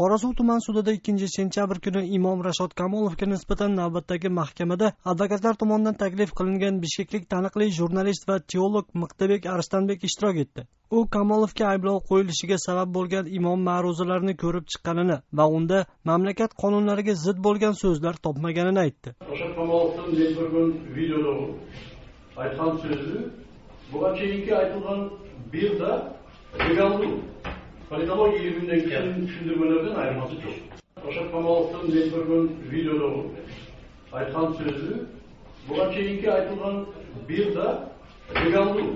qorasuv tuman sudida ikkinchi sentyabr kuni imom rashod kamolovga nisbatan navbatdagi mahkamada advokatlar tomonidan taklif qilingan bishkeklik taniqli jurnalist va teolog miqtabek arslanbek ishtirok etdi. U kamolovga ayblov qo'yilishiga sabab bo'lgan imom ma'ruzalarini ko'rib chiqqanini va unda mamlakat qonunlariga zid bo'lgan so'zlar topmaganini aytdi. O'sha kamolovdan men kun videoda aytgan so'zi bu cheyinki aytilgan birda legallik politologiya ilmidan kelgan tushuntirmalardan ayirmasi yo'q o'sha kamolovdan men ko'rgan videoda aytgan so'zi buga cheyinki aytilgan birda legallik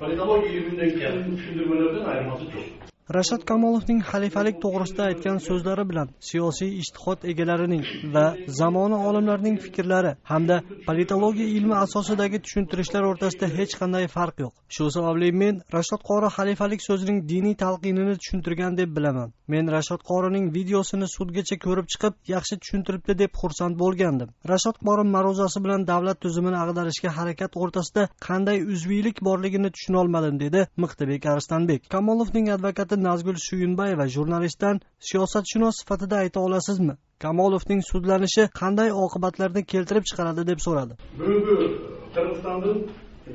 politologiya ilmidan kelgan tushuntirmalardan ayirmasi yo'q rashod kamolovning xalifalik to'g'risida aytgan so'zlari bilan siyosiy ishtihod egalarining va zamoni olimlarining fikrlari hamda politologiya ilmi asosidagi tushuntirishlar o'rtasida hech qanday farq yo'q. Shu sababli men rashod qori xalifalik so'zining diniy talqinini tushuntirgan deb bilaman. Men rashod qorining videosini sudgacha ko'rib chiqib yaxshi tushuntiribdi deb xursand bo'lgandim. Rashod qori ma'ruzasi bilan davlat tuzumini ag'darishga harakat o'rtasida qanday uzviylik borligini tushunolmadim dedi miqtabek arstanbek. Kamolovning advokati nazgul suyunbayeva jurnalistdan siyosatshunos sifatida ayta olasizmi? Kamolovning sudlanishi qanday oqibatlarni keltirib chiqaradi deb so'radi. Bugungi qirg'izistonning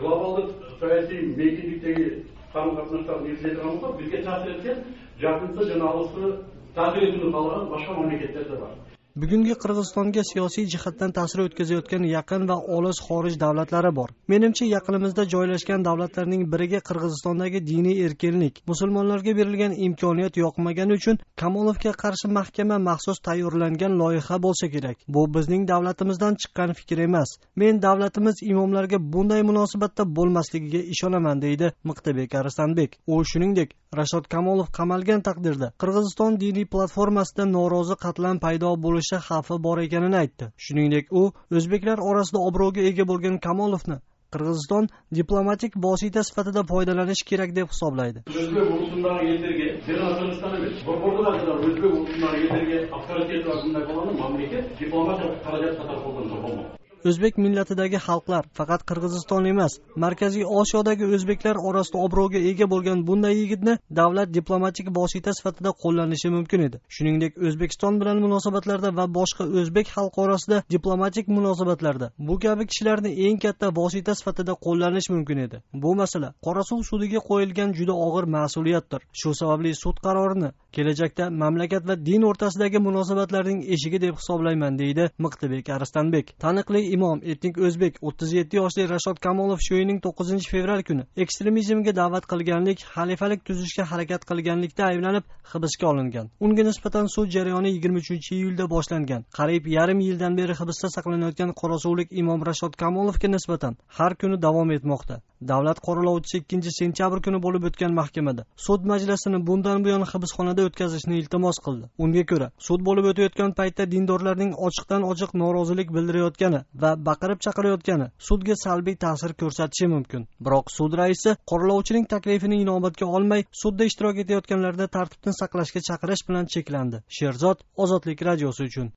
globalдық siyosiy мейкиндіктегі қарым қатынастарын ескерген болсақ бізге ta'sir etgan жақынсы жаңалысы ta'sir етуді қалаған басқа мемлекеттер де bugungi qirg'izistonga siyosiy jihatdan ta'sir o'tkazayotgan yaqin va olis xorij davlatlari bor. Menimcha yaqinimizda joylashgan davlatlarning biriga qirg'izistondagi diniy erkinlik musulmonlarga berilgan imkoniyat yoqmagani uchun kamolovga qarshi mahkama maxsus tayyorlangan loyiha bo'lsa kerak. Bu bizning davlatimizdan chiqqan fikr emas. Men davlatimiz imomlarga bunday munosabatda bo'lmasligiga ishonaman deydi miqtabek arsanbek u shuningdek rashod kamolov qamalgan taqdirda qirg'iziston diniy platformasida norozi qatlam paydo bo'lishi xavfi bor ekanini aytdi. Shuningdek u o'zbeklar orasida obro'ga ega bo'lgan kamolovni qirg'iziston diplomatik vosita sifatida foydalanish kerak deb hisoblaydi. O'zbek urushundagi ellarga degan qirg'iziston emas borborda o'zbek urushundagi ellarga avtoritet va bunday bo'ladi mamlakat diplomatiya xarajat qator qo'llansa bo'lmaydi o'zbek millatidagi xalqlar faqat qirg'iziston emas markaziy osiyodagi o'zbeklar orasida obro'ga ega bo'lgan bunday yigitni davlat diplomatik vosita sifatida qo'llanishi mumkin edi. Shuningdek o'zbekiston bilan munosabatlarda va boshqa o'zbek xalqi orasida diplomatik munosabatlarda bu kabi kishilarni eng katta vosita sifatida qo'llanish mumkin edi. Bu masala qorasuv sudiga qo'yilgan juda og'ir mas'uliyatdir. Shu sababli sud qarorini kelajakda mamlakat va din o'rtasidagi munosabatlarning eshigi deb hisoblayman deydi miqtibek arstanbek taniqli imom etnik o'zbek o'ttiz yetti yoshli rashod kamolov shu yilning to'qqizinchi fevral kuni ekstremizmga da'vat qilganlik xalifalik tuzishga harakat qilganlikda ayblanib hibsga olingan. Unga nisbatan sud jarayoni yigirma uchinchi iyulda boshlangan. Qariyb yarim yildan beri hibsda saqlanayotgan qorasuvlik imom rashod kamolovga nisbatan har kuni davom etmoqda. Davlat qoralovchisi ikkinchi sentyabr kuni bo'lib o'tgan mahkamada sud majlisini bundan buyon hibsxonada o'tkazishni iltimos qildi. Unga ko'ra sud bo'lib o'tayotgan paytda dindorlarning ochiqdan ochiq norozilik bildirayotgani va baqirib chaqirayotgani sudga salbiy ta'sir ko'rsatishi mumkin. Biroq sud raisi qoralovchining taklifini inobatga olmay sudda ishtirok etayotganlarni tartibni saqlashga chaqirish bilan cheklandi. Sherzod ozodlik radiosi uchun.